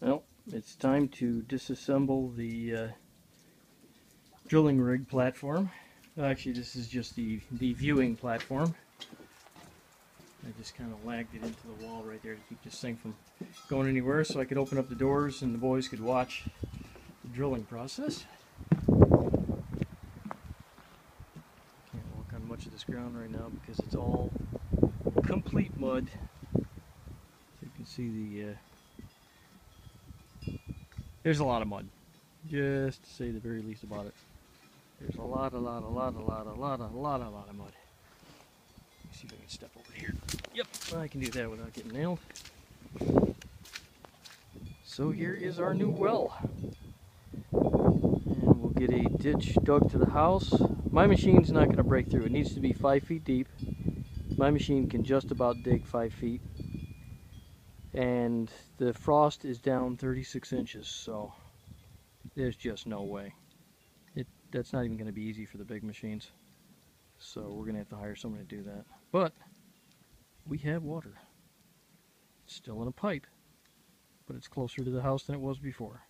Well, it's time to disassemble the uh, drilling rig platform. Actually, this is just the, the viewing platform. I just kind of lagged it into the wall right there to keep this thing from going anywhere so I could open up the doors and the boys could watch the drilling process. Can't walk on much of this ground right now because it's all complete mud. So you can see the uh, there's a lot of mud. Just to say the very least about it. There's a lot, a lot, a lot, a lot, a lot, a lot, a lot of mud. Let me see if I can step over here. Yep, I can do that without getting nailed. So here is our new well. And we'll get a ditch dug to the house. My machine's not going to break through. It needs to be five feet deep. My machine can just about dig five feet. And the frost is down 36 inches, so there's just no way. It That's not even going to be easy for the big machines. So we're going to have to hire someone to do that. But we have water. It's still in a pipe, but it's closer to the house than it was before.